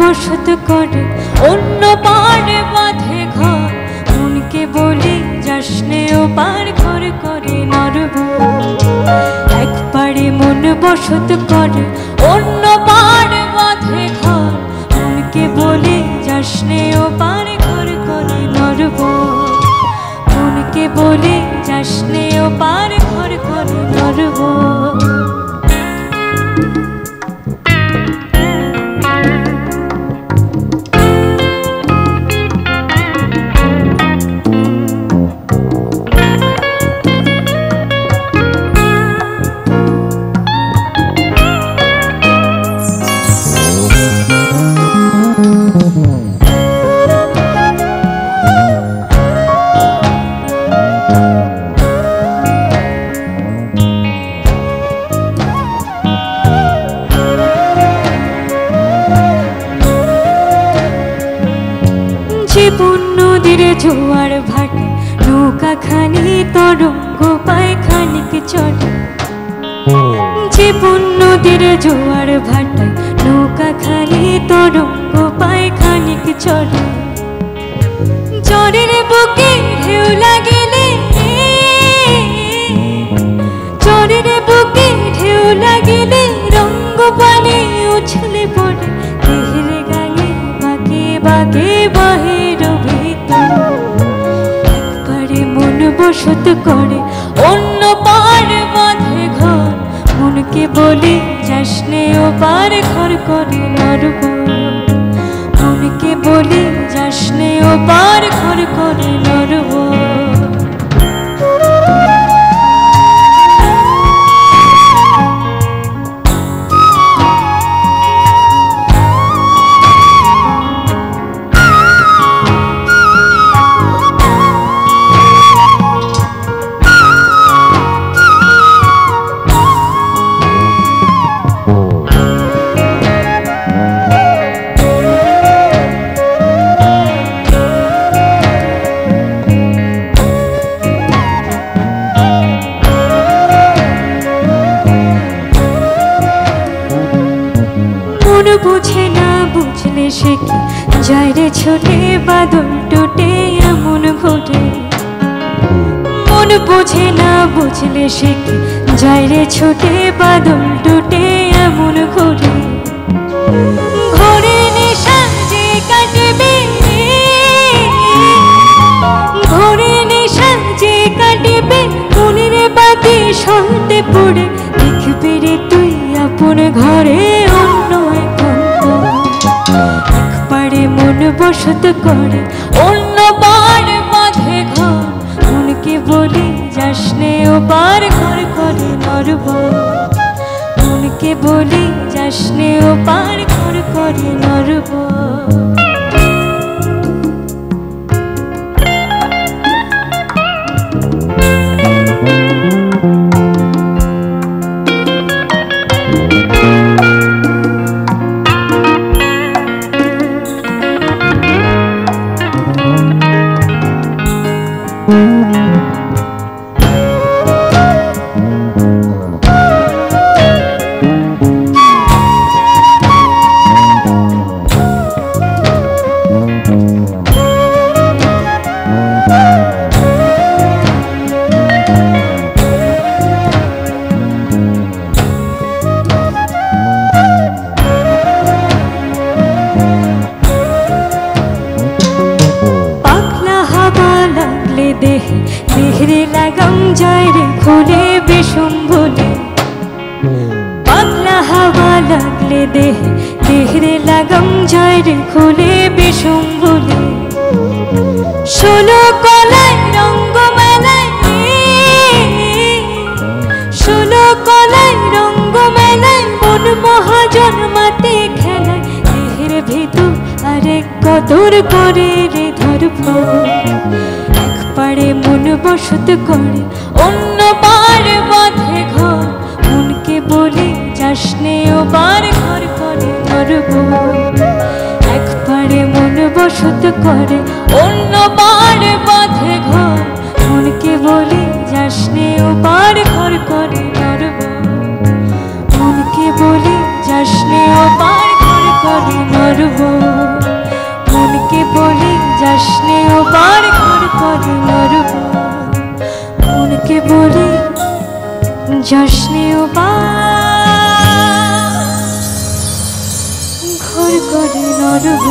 বসত করে, অন্য পারে বাঁধে ঘর। মনকে বলি যাসনে ও পার ঘর করে নরব। একবারে মন বসত করে, অন্য পারে বাঁধে ঘর। মনকে বলি যাসনে ও পার ঘর করে নরব। মনকে বলি যাসনে ও পার জোয়ার ভাটে, নৌকা খানি, তরঙ্গ পায় খানিক চলে জীবন নদীর জোয়ার ভাটে, নৌকা খানি, তরঙ্গ পায় খানিক চটে। চরের বুকে ঢেউ লাগিলে পার ঘর করে নরব মনকে বলি যাসনে ও পার ঘর করে ছোটে বাদল টুটে এমন ঘটে। মন বুঝে না, বুঝলে সে যায় রে ছোটে বাদল টুটে এমন ঘটে। যে ঘরে যে দেখবি রে তুই আপন ঘরে। বসত করে। অন্য বার বাঁধে ঘর মনকে বলি যাসনে ও পার ঘর করে নরব মনকে বলি যাসনে ও পার ঘর করে নরব রে খুলে বিষম বলে। পাগলা হাওয়া লাগলে দেহে, দেহরে লাগাম যায় রে বিষম বলে। ষোলো কলায় রঙ্গ মেলায় কলায় রঙ্গ মেলায় মন মহাজন মাতে খেলায়। দেহের ভিতর আরেক কদর করে রে ধরব একবারে মন বসত করে, অন্য পার বাঁধে ঘর। মনকে বলি যাসনে ও বার ঘর করে ধরব একবারে মন বসত করে, অন্য পার তোকে বলি যশ্নে ঘর করে নরব।